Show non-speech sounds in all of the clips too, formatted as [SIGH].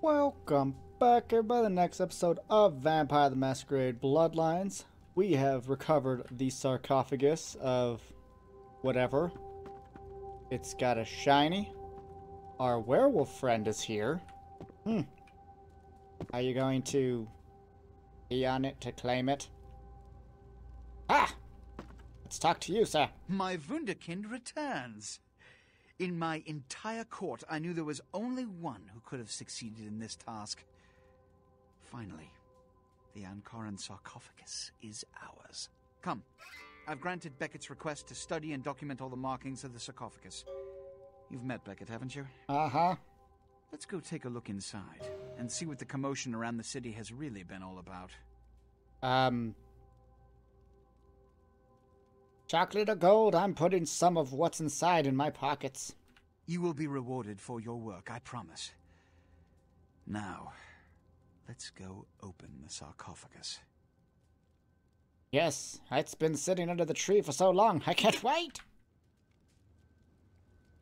Welcome back, everybody. The next episode of Vampire the Masquerade Bloodlines. We have recovered the sarcophagus of whatever. It's got a shiny. Our werewolf friend is here. Hmm. Are you going to be on it to claim it? Ah! Let's talk to you, sir. My Wunderkind returns. In my entire court, I knew there was only one who could have succeeded in this task. Finally, the Ankaran sarcophagus is ours. Come, I've granted Beckett's request to study and document all the markings of the sarcophagus. You've met Beckett, haven't you? Uh huh. Let's go take a look inside and see what the commotion around the city has really been all about. Um. Chocolate or gold, I'm putting some of what's inside in my pockets. You will be rewarded for your work, I promise. Now, let's go open the sarcophagus. Yes, it's been sitting under the tree for so long, I can't [LAUGHS] wait!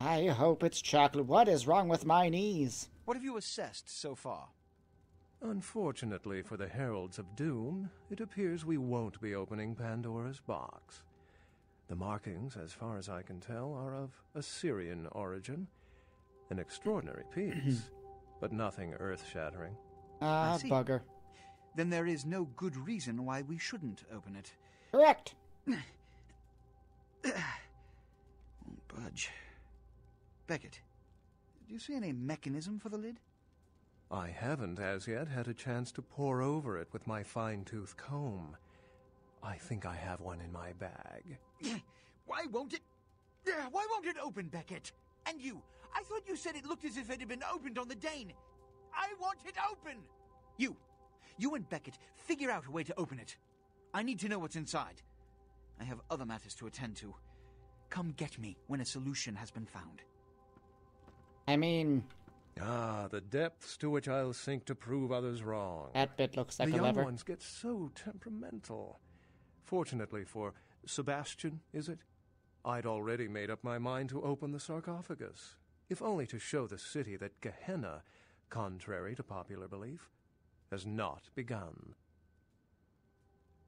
I hope it's chocolate. What is wrong with my knees? What have you assessed so far? Unfortunately for the Heralds of Doom, it appears we won't be opening Pandora's box. The markings, as far as I can tell, are of Assyrian origin. An extraordinary [CLEARS THROAT] piece, but nothing earth shattering. Ah, see. bugger. Then there is no good reason why we shouldn't open it. Correct. Won't [CLEARS THROAT] oh, budge. Beckett, do you see any mechanism for the lid? I haven't as yet had a chance to pore over it with my fine tooth comb. I think I have one in my bag. [CLEARS THROAT] Why won't it? [CLEARS THROAT] Why won't it open, Beckett? And you? I thought you said it looked as if it had been opened on the Dane. I want it open! You! You and Beckett, figure out a way to open it. I need to know what's inside. I have other matters to attend to. Come get me when a solution has been found. I mean, Ah, the depths to which I'll sink to prove others wrong. that bit looks like the a young lever. ones get so temperamental. Fortunately for Sebastian, is it? I'd already made up my mind to open the sarcophagus, if only to show the city that Gehenna, contrary to popular belief, has not begun.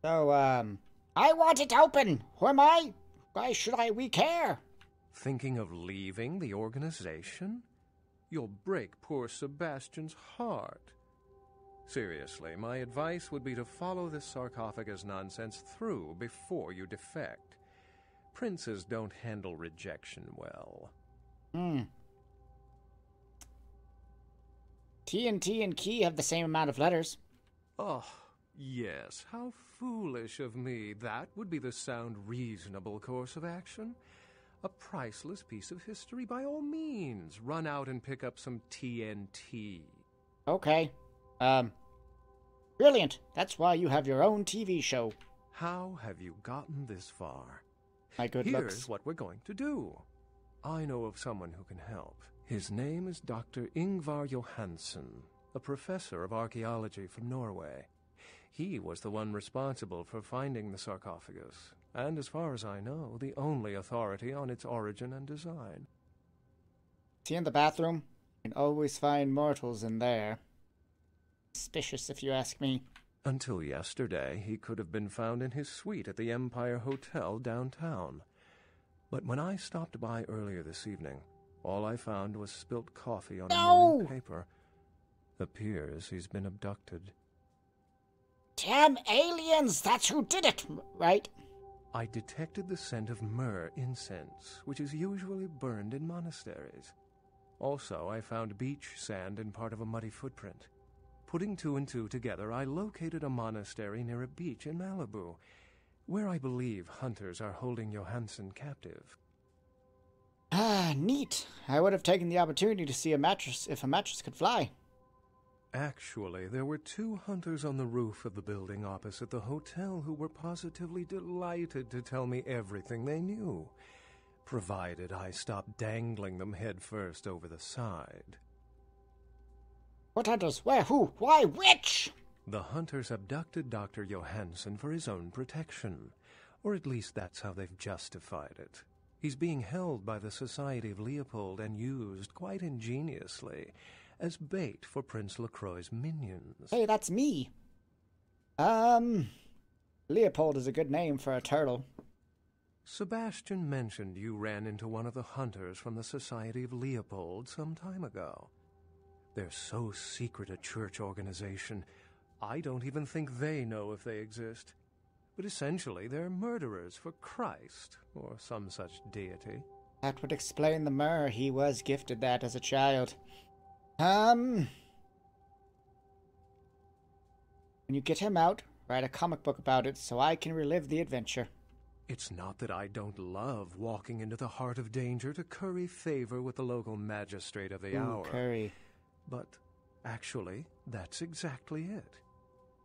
So, um, I want it open. Who am I? Why should I we care? Thinking of leaving the organization? You'll break poor Sebastian's heart. Seriously, my advice would be to follow this sarcophagus nonsense through before you defect. Princes don't handle rejection well. Hmm. TNT and key have the same amount of letters. Oh, yes, how foolish of me. That would be the sound, reasonable course of action. A priceless piece of history, by all means. Run out and pick up some TNT. Okay. Um, brilliant. That's why you have your own TV show. How have you gotten this far? My good Here's looks. what we're going to do. I know of someone who can help. His name is Dr. Ingvar Johansen, a professor of archaeology from Norway. He was the one responsible for finding the sarcophagus, and as far as I know, the only authority on its origin and design. Is he in the bathroom? You can always find mortals in there. Suspicious, if you ask me. Until yesterday, he could have been found in his suite at the Empire Hotel downtown. But when I stopped by earlier this evening, all I found was spilt coffee on No! paper. Appears he's been abducted. Damn aliens! That's who did it, right? I detected the scent of myrrh incense, which is usually burned in monasteries. Also, I found beach sand and part of a muddy footprint. Putting two and two together, I located a monastery near a beach in Malibu, where I believe hunters are holding Johansen captive. Ah, neat. I would have taken the opportunity to see a mattress if a mattress could fly. Actually, there were two hunters on the roof of the building opposite the hotel who were positively delighted to tell me everything they knew. provided I stopped dangling them headfirst over the side. What hunters? Where? Who? Why? Which? The hunters abducted Dr. Johansen for his own protection, or at least that's how they've justified it. He's being held by the Society of Leopold and used, quite ingeniously, as bait for Prince Lacroix's minions. Hey, that's me. Um, Leopold is a good name for a turtle. Sebastian mentioned you ran into one of the hunters from the Society of Leopold some time ago. They're so secret a church organization, I don't even think they know if they exist. But essentially, they're murderers for Christ, or some such deity. That would explain the myrrh. He was gifted that as a child. Um. When you get him out, write a comic book about it so I can relive the adventure. It's not that I don't love walking into the heart of danger to curry favor with the local magistrate of the Ooh, hour. curry. But actually, that's exactly it.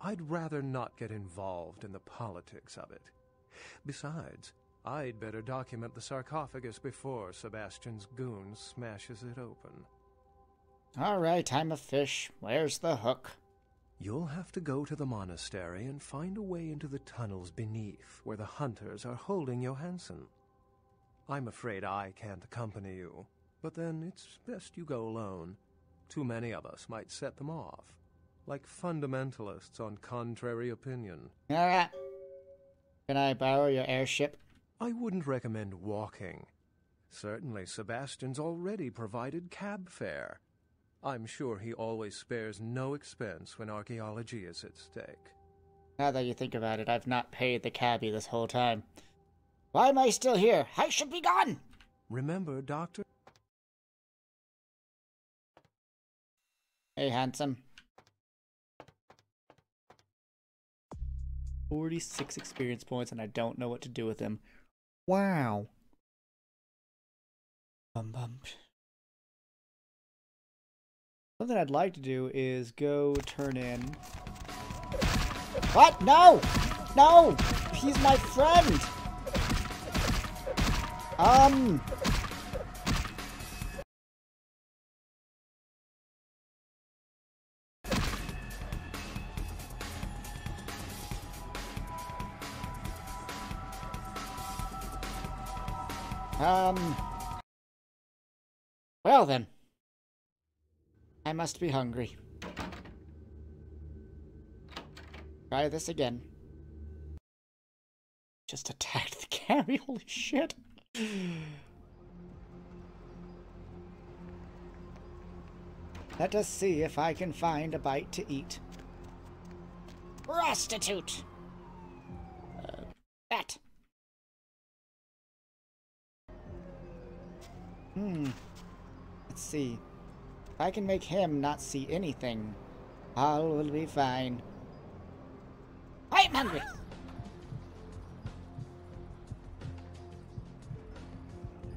I'd rather not get involved in the politics of it. Besides, I'd better document the sarcophagus before Sebastian's goon smashes it open. All right, I'm a fish. Where's the hook? You'll have to go to the monastery and find a way into the tunnels beneath where the hunters are holding Johansen. I'm afraid I can't accompany you, but then it's best you go alone. Too many of us might set them off, like fundamentalists on contrary opinion. All right. Can I borrow your airship? I wouldn't recommend walking. Certainly, Sebastian's already provided cab fare. I'm sure he always spares no expense when archaeology is at stake. Now that you think about it, I've not paid the cabbie this whole time. Why am I still here? I should be gone! Remember, Doctor? Hey, handsome. 46 experience points, and I don't know what to do with them. Wow. Bum bum. Something I'd like to do is go turn in. What? No! No! He's my friend! Um. Um. Well then. I must be hungry. Try this again. Just attacked the carry, [LAUGHS] holy shit. Let us see if I can find a bite to eat. Prostitute! Uh, that. Hmm. Let's see. If I can make him not see anything, all will be fine. I'm hungry!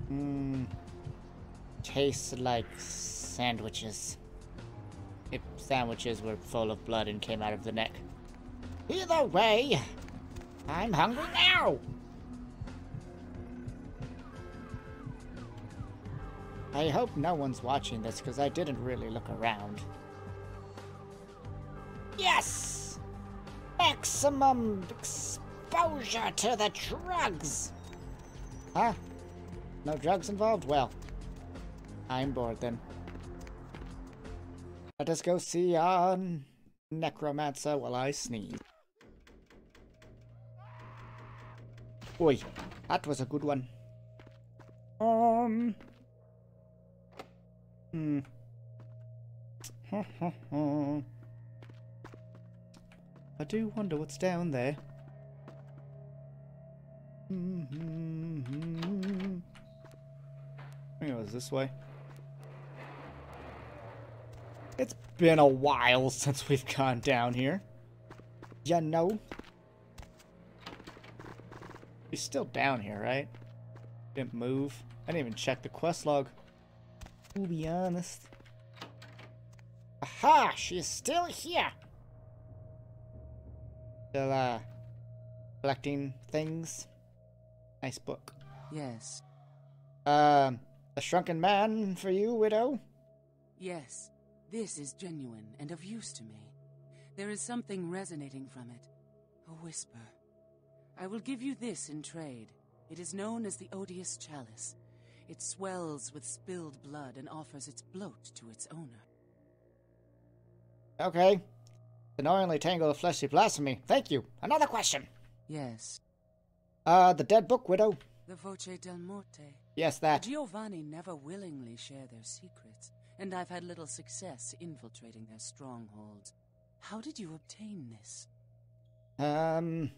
Hmm. Tastes like sandwiches. If sandwiches were full of blood and came out of the neck. Either way, I'm hungry now! I hope no one's watching this because I didn't really look around. Yes! Maximum exposure to the drugs! Huh? No drugs involved? Well, I'm bored then. Let us go see our necromancer while I sneeze. Oi, that was a good one. Um. Hmm. [LAUGHS] I do wonder what's down there. Mm-hmm. I think it was this way. It's been a while [LAUGHS] since we've gone down here. You know? He's still down here, right? Didn't move. I didn't even check the quest log. To be honest. Aha! She's still here! Still, uh, collecting things. Nice book. Yes. Uh, a shrunken man for you, widow? Yes, this is genuine and of use to me. There is something resonating from it. A whisper. I will give you this in trade. It is known as the Odious Chalice. It swells with spilled blood and offers its bloat to its owner. Okay. Annoyingly tangled of fleshy blasphemy. Thank you. Another question. Yes, Uh, the dead book, widow. the Voce del Morte. Yes, that. Giovanni never willingly share their secrets, and I've had little success infiltrating their strongholds. How did you obtain this? Um.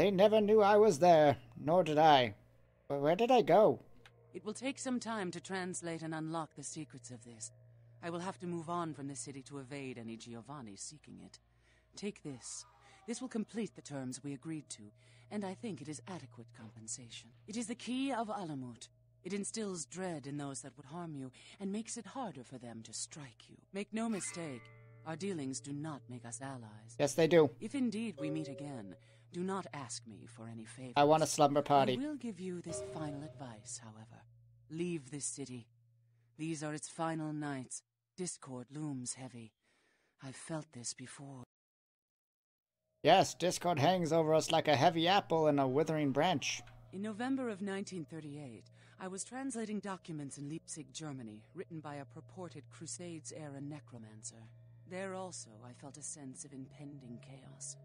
They never knew I was there, nor did I. But where did I go? It will take some time to translate and unlock the secrets of this. I will have to move on from the city to evade any Giovanni seeking it. Take this. This will complete the terms we agreed to, and I think it is adequate compensation. It is the key of Alamut. It instills dread in those that would harm you, and makes it harder for them to strike you. Make no mistake, our dealings do not make us allies. Yes, they do. If indeed we meet again, do not ask me for any favors. I want a slumber party. I will give you this final advice, however. Leave this city. These are its final nights. Discord looms heavy. I've felt this before. Yes, Discord hangs over us like a heavy apple in a withering branch. In November of 1938, I was translating documents in Leipzig, Germany, written by a purported Crusades era necromancer. There also, I felt a sense of impending chaos.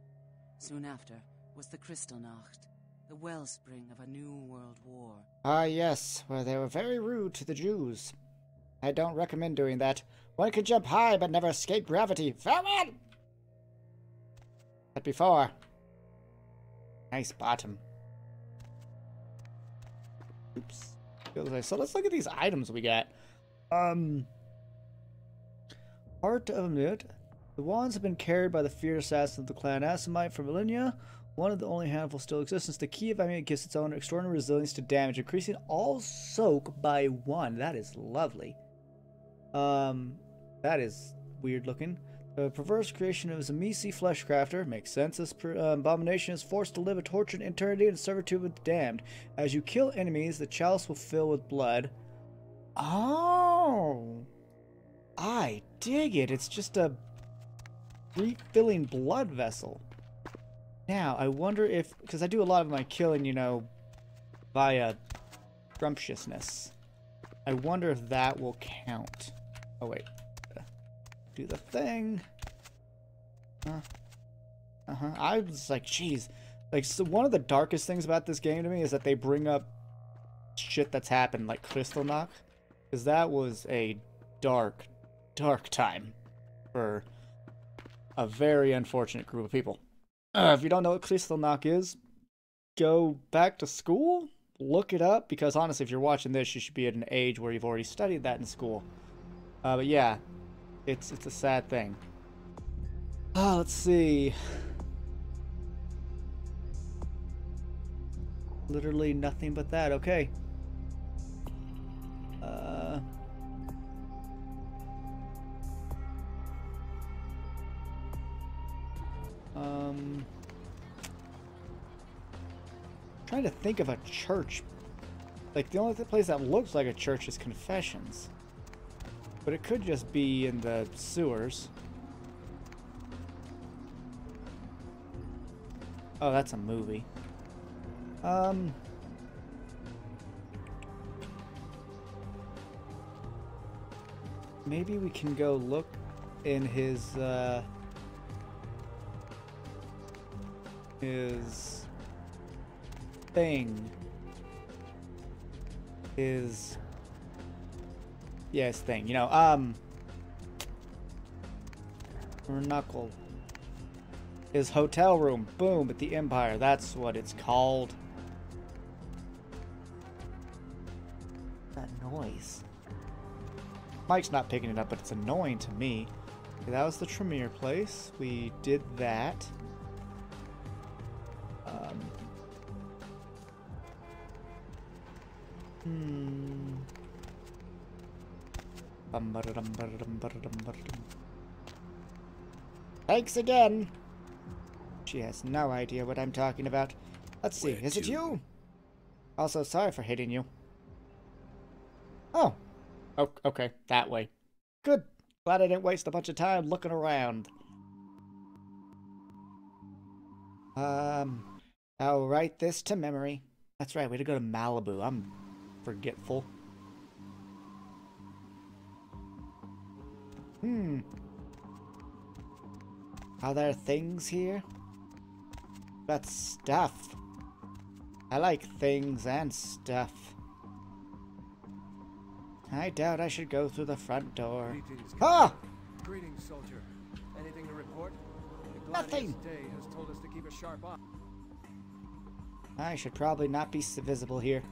Soon after was the Kristallnacht, the wellspring of a new world war. Ah, yes, where they were very rude to the Jews. I don't recommend doing that. One could jump high but never escape gravity. Farewell! But before. Nice bottom. Oops. So let's look at these items we got. Um. Heart of it. The wands have been carried by the feared assassin of the clan Assamite for millennia. One of the only handful still exists. The key of Alamut gives its owner extraordinary resilience to damage, increasing all soak by one. That is lovely. Um, that is weird looking. The perverse creation of Tzimisce Fleshcrafter makes sense. This per, uh, abomination is forced to live a tortured eternity in servitude with the damned. As you kill enemies, the chalice will fill with blood. Oh, I dig it. It's just a refilling blood vessel. Now, I wonder if, because I do a lot of my killing, you know, via scrumptiousness. I wonder if that will count. Oh, wait. Do the thing. Uh huh. I was like, jeez. Like, so one of the darkest things about this game to me is that they bring up shit that's happened, like Kristallnacht. Because that was a dark, dark time for a very unfortunate group of people. Uh, if you don't know what Kristallnacht is, go back to school, look it up, because honestly, if you're watching this, you should be at an age where you've already studied that in school. Uh, but yeah, it's it's a sad thing. Oh, let's see. Literally nothing but that. Okay. To think of a church. Like the only place that looks like a church is Confessions. But it could just be in the sewers. Oh, that's a movie. Um. Maybe we can go look in his, uh. His. Thing. His. Yeah, thing. You know, um. Knuckle. His hotel room. Boom, at the Empire. That's what it's called. That noise. Mike's not picking it up, but it's annoying to me. Okay, that was the Tremere place. We did that. Hmm. Thanks again. She has no idea what I'm talking about. Let's see. Where Is it to? you? Also, sorry for hitting you. Oh. oh. Okay, that way. Good. Glad I didn't waste a bunch of time looking around. Um, I'll write this to memory. That's right, way to go to Malibu. I'm forgetful. Hmm. Are there things here? Got stuff. I like things and stuff. I doubt I should go through the front door. Greetings, Ah! Greetings, soldier. Anything to report? The Nothing. Gladius Dei has told us to keep a sharp eye. I should probably not be visible here.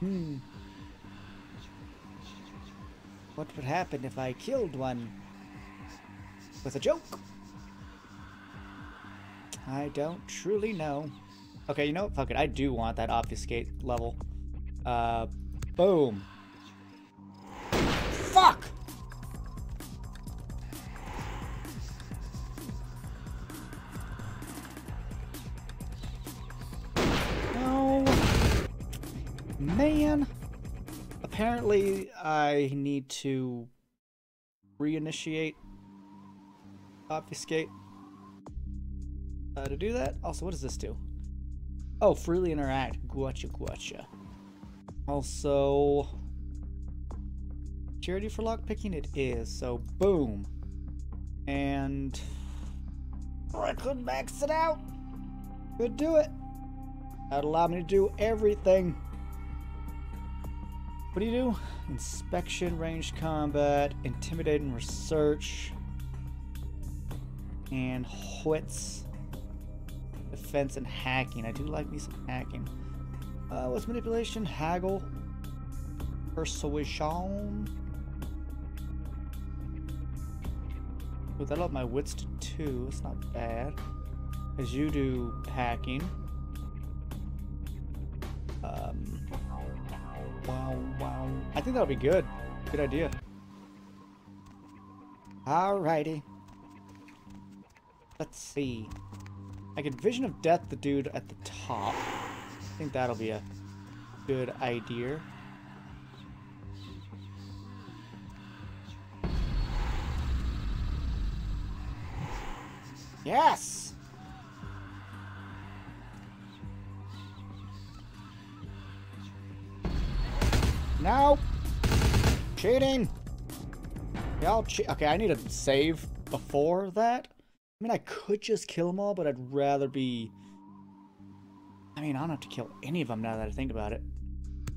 Hmm. What would happen if I killed one? With a joke? I don't truly know. Okay, you know what? Fuck it. I do want that obfuscate level. Uh, boom. I need to reinitiate obfuscate. Uh, to do that, also, what does this do? Oh, freely interact. Gotcha, gotcha. Also, charity for lockpicking it is, so boom. And I could max it out. Could do it. That'd allow me to do everything. What do you do? Inspection, ranged combat, intimidating research, and Hwitz. Defense and hacking. I do like me some hacking. Uh, what's manipulation? Haggle. Persuasion. Ooh, that'll up my wits to two. It's not bad. As you do hacking. Think that'll be good. Good idea. Alrighty. Let's see. I can Vision of Death the dude at the top. I think that'll be a good idea. Yes! No! Cheating! Y'all Okay, I need to save before that. I mean, I could just kill them all, but I'd rather be... I mean, I don't have to kill any of them now that I think about it.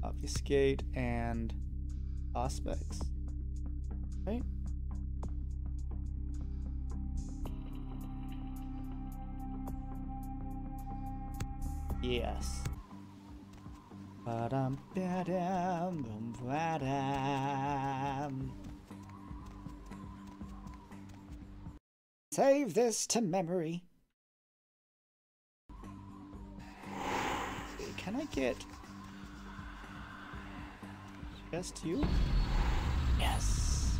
Obfuscate and... Aspects. Right? Yes. Ba-dum, ba-dum, bum, ba-dum. Save this to memory. Can I get just you? Yes.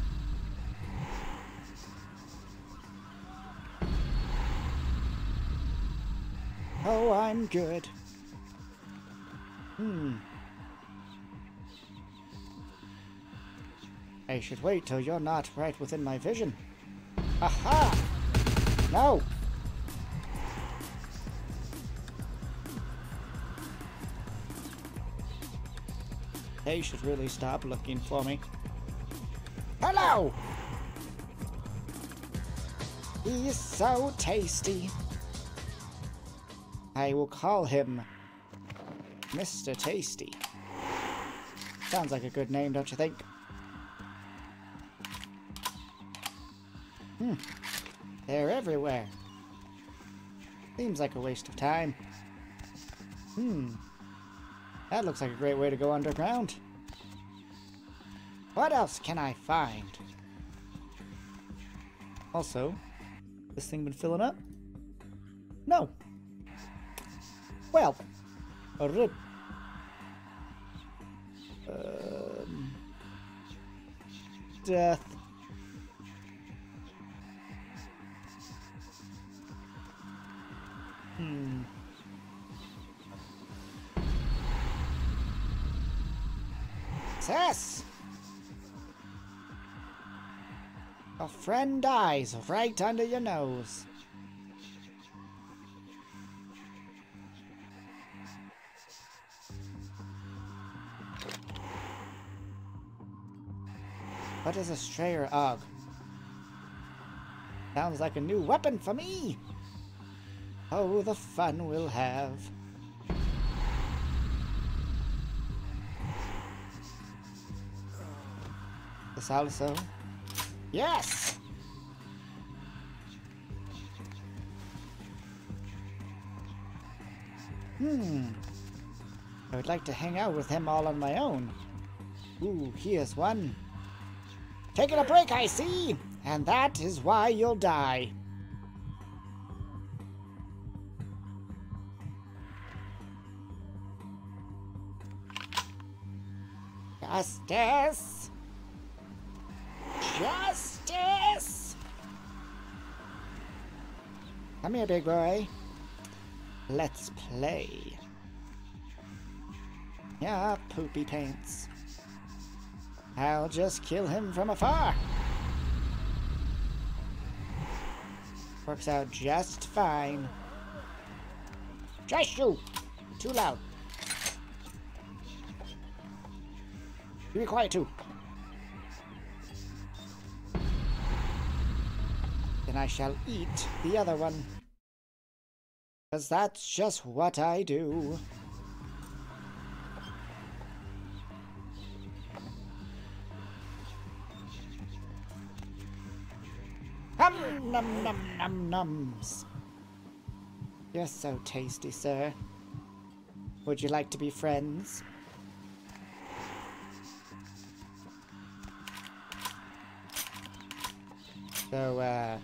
Oh, I'm good. Hmm. I should wait till you're not right within my vision. Aha! No! They should really stop looking for me. Hello! He's so tasty. I will call him Mr. Tasty. Sounds like a good name, don't you think? Hmm. They're everywhere. Seems like a waste of time. Hmm. That looks like a great way to go underground. What else can I find? Also, this thing been filling up? No. Well, a rib. Um, death. Hmm. Tess! A friend dies right under your nose. Is a strayer og? Sounds like a new weapon for me. Oh, the fun we'll have. This also? Yes! Hmm. I would like to hang out with him all on my own. Ooh, here's one. Taking a break, I see! And that is why you'll die. Justice! Justice! Come here, big boy. Let's play. Yeah, poopy pants. I'll just kill him from afar. Works out just fine. Just you! Too loud. You be quiet too. Then I shall eat the other one. Cause that's just what I do. Num num num nums. You're so tasty, sir. Would you like to be friends? So, uh,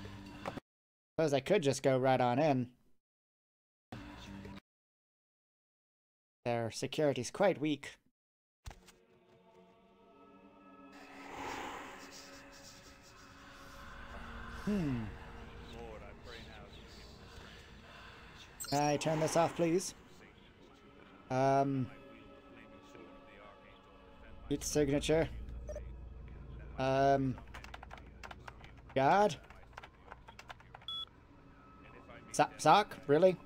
suppose I could just go right on in. Their security's quite weak. Hmm. I turn this off, please? Um. Eat signature. Um. God? So sock? Really?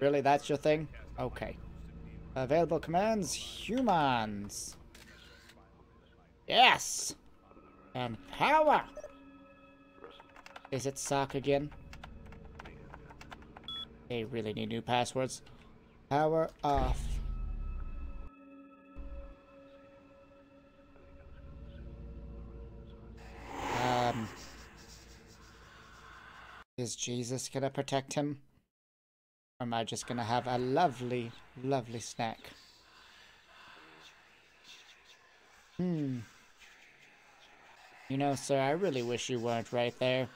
Really, that's your thing? Okay. Available commands, humans. Yes! And power! Is it sock again? They really need new passwords. Power off. Um... Is Jesus gonna protect him? Or am I just gonna have a lovely, lovely snack? Hmm. You know, sir, I really wish you weren't right there.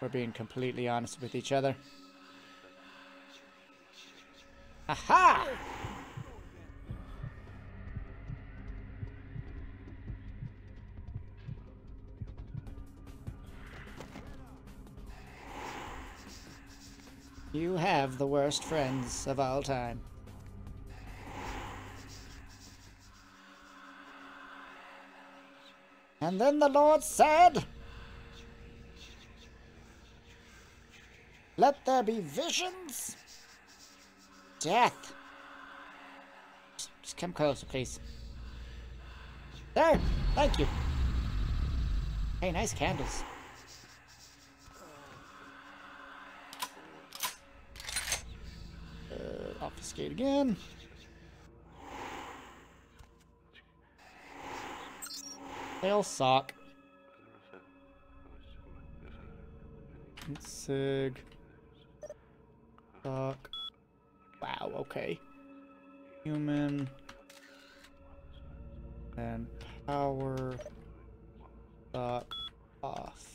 We're being completely honest with each other. Aha! You have the worst friends of all time. And then the Lord said, Let there be visions, death. Just, come closer, please. There, thank you. Hey, nice candles. Uh, obfuscate again. They all suck. Sig. Suck. Wow, okay. Human. And power. Suck. Off.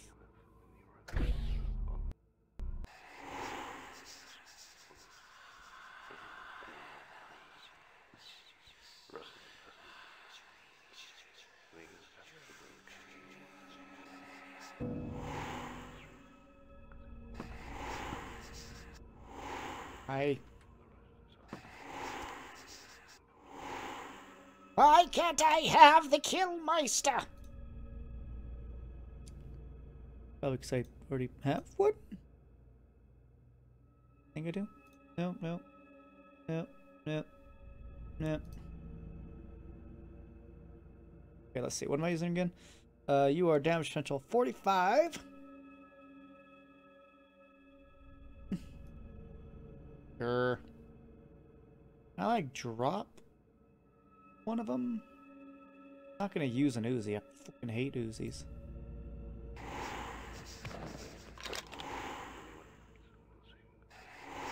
Why I have the Killmeister? Probably because I already have one. Think I do? No, no, no, no, no. Okay, let's see. What am I using again? Uh, you are damage potential 45. sure. I like drop one of them? Not gonna use an Uzi. I fucking hate Uzis.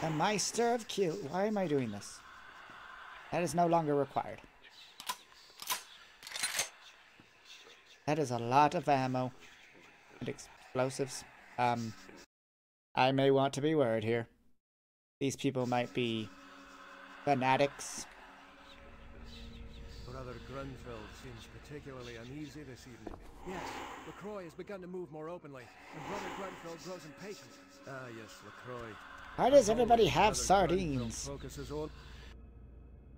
The Meister of Kill. Why am I doing this? That is no longer required. That is a lot of ammo and explosives. Um, I may want to be worried here. These people might be fanatics. Brother Grunfeld seems particularly uneasy this evening. Yes, LaCroix has begun to move more openly, and Brother Grunfeld grows impatient. Ah, yes, LaCroix. Why does everybody have sardines? focuses on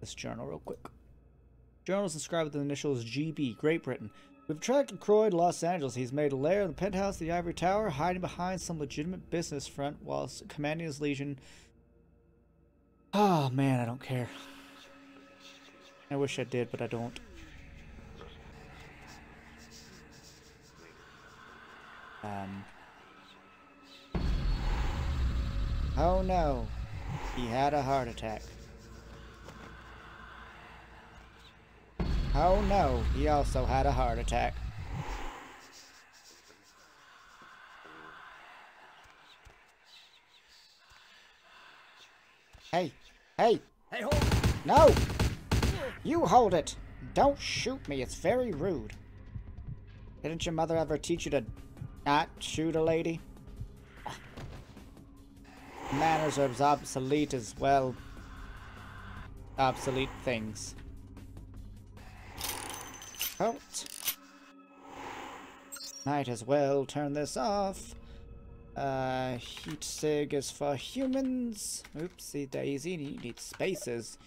This journal real quick. Journal is inscribed with the initials GB, Great Britain. We've tracked Croy to Los Angeles. He's made a lair in the penthouse of the Ivory Tower, hiding behind some legitimate business front whilst commanding his legion. Oh man, I don't care. I wish I did, but I don't. Um. Oh no. He had a heart attack. Oh no, he also had a heart attack. Hey, hey, Hey, hold! no! You hold it! Don't shoot me, it's very rude. Didn't your mother ever teach you to not shoot a lady? Manners are as obsolete as, well, obsolete things. Halt. Might as well turn this off. Uh, heat sig is for humans. Oopsie daisy, you need spaces.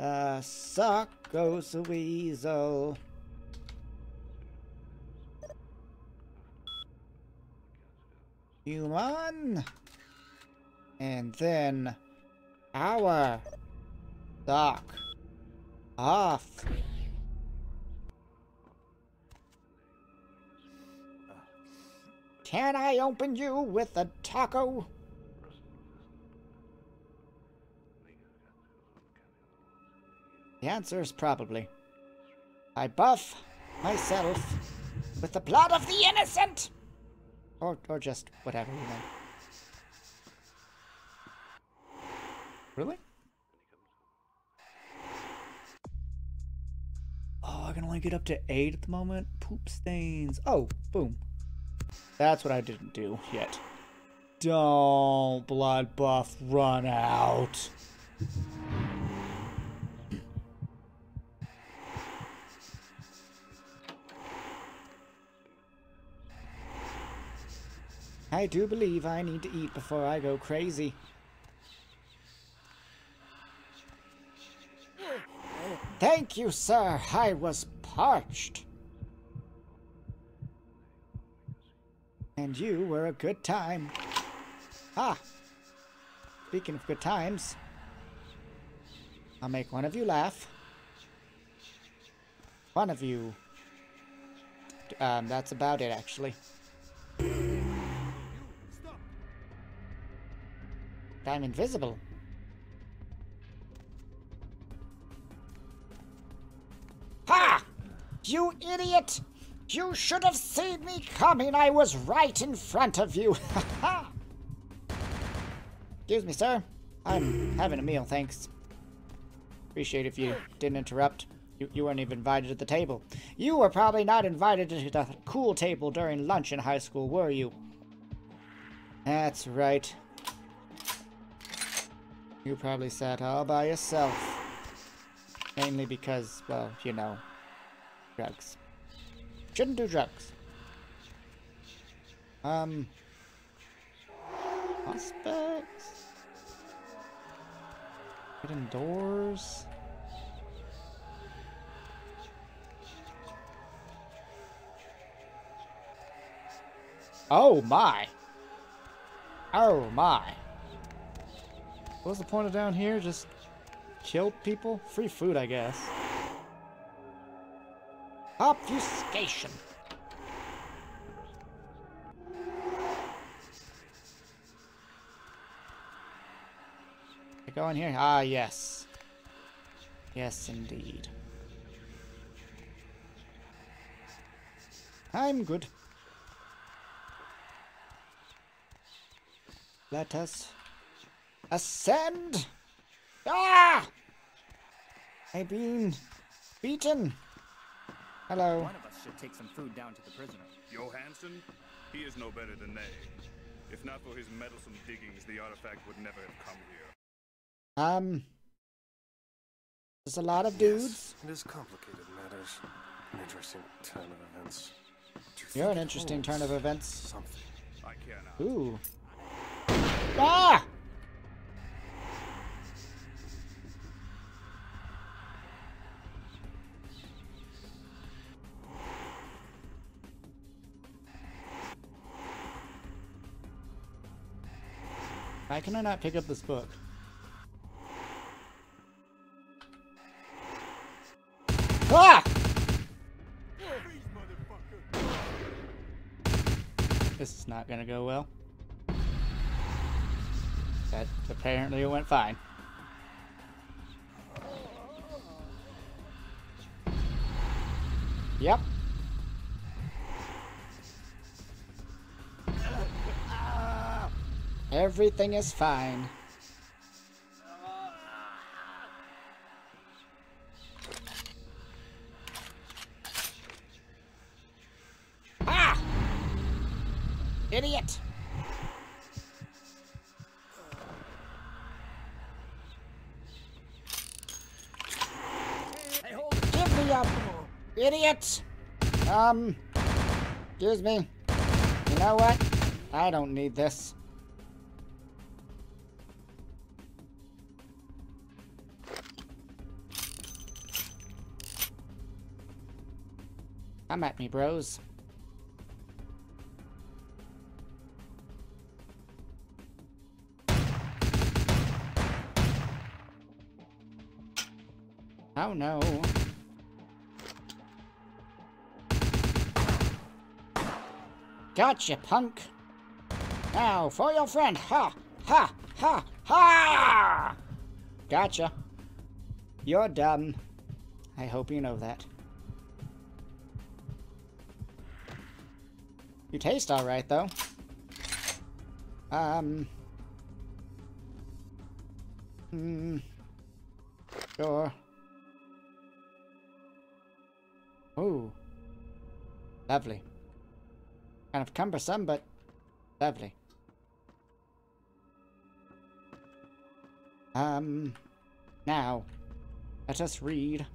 Uh, suck goes the weasel. Human. And then our suck off. Can I open you with a taco? The answer is probably. I buff myself with the blood of the innocent! Or, or just whatever, you know. Really? Oh, I can only get up to eight at the moment. Poop stains. Oh, boom. That's what I didn't do yet. Don't blood buff run out. I do believe I need to eat before I go crazy. Thank you, sir. I was parched. And you were a good time. Ah. Speaking of good times, I'll make one of you laugh. One of you. Um, that's about it, actually. I'm invisible. Ha! You idiot! You should have seen me coming. I was right in front of you. [LAUGHS] Ha ha! Excuse me, sir. I'm having a meal, thanks. Appreciate if you didn't interrupt. You, you weren't even invited to the table. You were probably not invited to the cool table during lunch in high school, were you? That's right. You probably sat all by yourself. Mainly because, well, you know, drugs. Shouldn't do drugs. Um, prospects? Get indoors. Oh my! Oh my! What was the point of down here? Just kill people? Free food, I guess. Obfuscation. Go in here. Ah, yes. Yes, indeed. I'm good. Let us ascend. Ah! I've been beaten. Hello. One of us should take some food down to the prisoner. Johansen? He is no better than they. If not for his meddlesome diggings, the artifact would never have come here. Um. There's a lot of dudes. It is complicated matters. An interesting turn of events. You You're an interesting turn of events. Something. I cannot. Ooh. Ah! Why can I not pick up this book? Ah! This is not gonna go well. That apparently it went fine. Yep. Everything is fine. Ah! Idiot! Give me up, idiot! Um, excuse me. You know what? I don't need this. Come at me, bros. Oh no. Gotcha, punk! Now, for your friend! Ha! Ha! Ha! Ha! Gotcha. You're dumb. I hope you know that. You taste alright, though. Um. Hmm. Sure. Ooh. Lovely. Kind of cumbersome, but lovely. Um, now, let us read.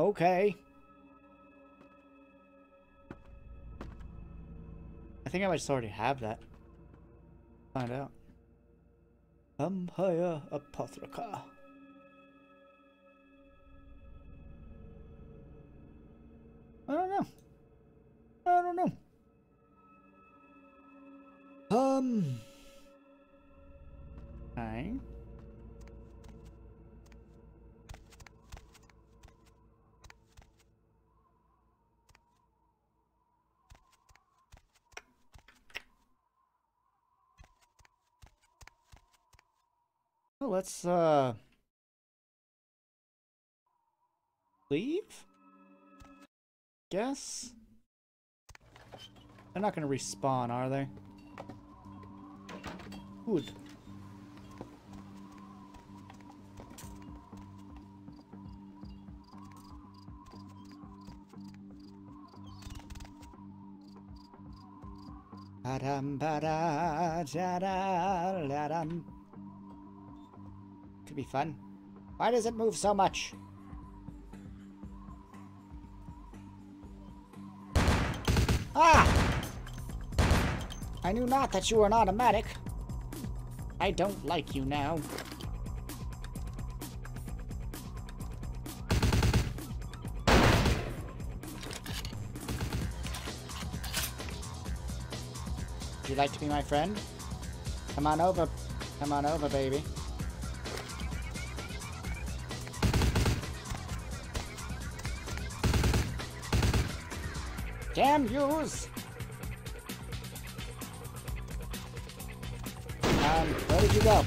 Okay. I think I might just already have that. Find out. Vampire Apotheca. Let's uh leave. Guess. They're not gonna respawn, are they? Good. Ba-dum, ba-da, da-da, la-dum. Could be fun. Why does it move so much? Ah! I knew not that you were an automatic. I don't like you now. Would you like to be my friend? Come on over. Come on over, baby. Damn yous! Um, where did you go?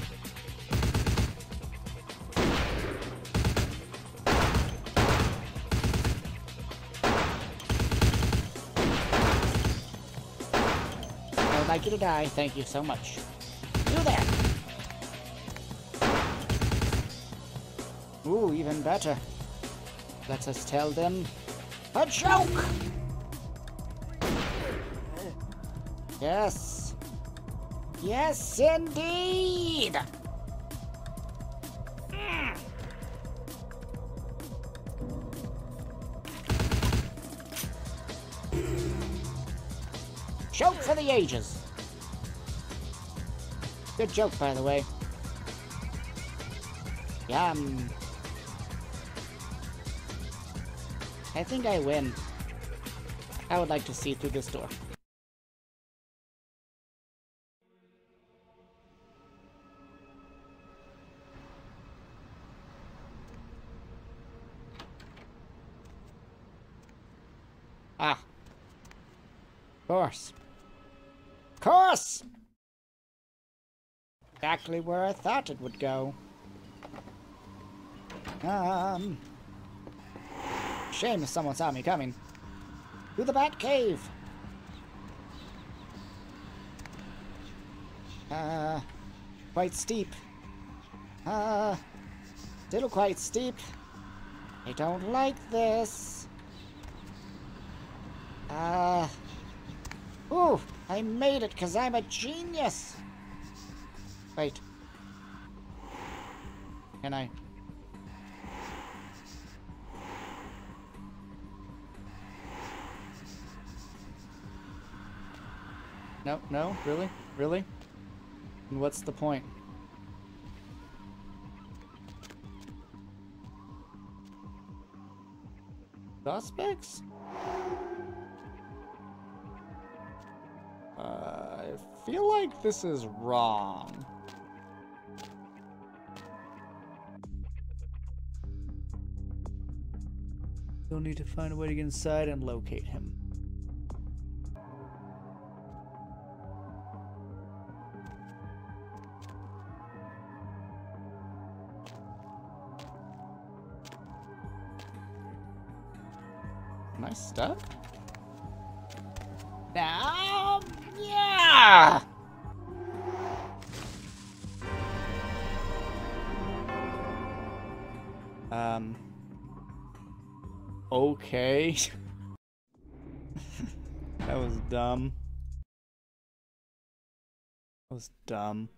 I would like you to die. Thank you so much. You there! Ooh, even better. Let us tell them a joke! Yes. Yes, indeed! Joke for the ages. Good joke, by the way. Yum. I think I win. I would like to see through this door. Ah. Of course. Of course! Exactly where I thought it would go. Um. Shame if someone saw me coming. To the Bat Cave! Uh. Quite steep. Uh. Still quite steep. I don't like this. Uh. Ooh, I made it because I'm a genius. Wait. Can I? No, no, really? Really? And what's the point? Suspects? Feel like this is wrong. You'll need to find a way to get inside and locate him. Dumb.